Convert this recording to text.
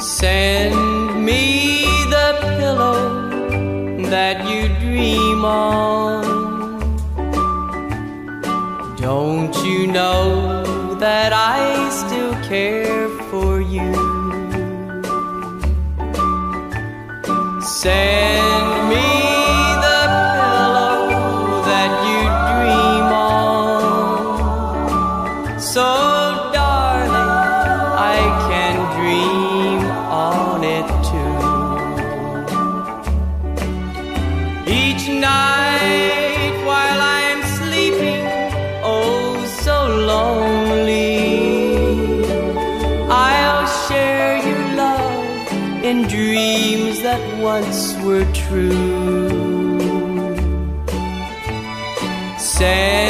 Send me the pillow that you dream on. Don't you know that I still care for you? Send me the pillow that you dream on. So, Each night while I'm sleeping, oh so lonely, I'll share your love in dreams that once were true. Send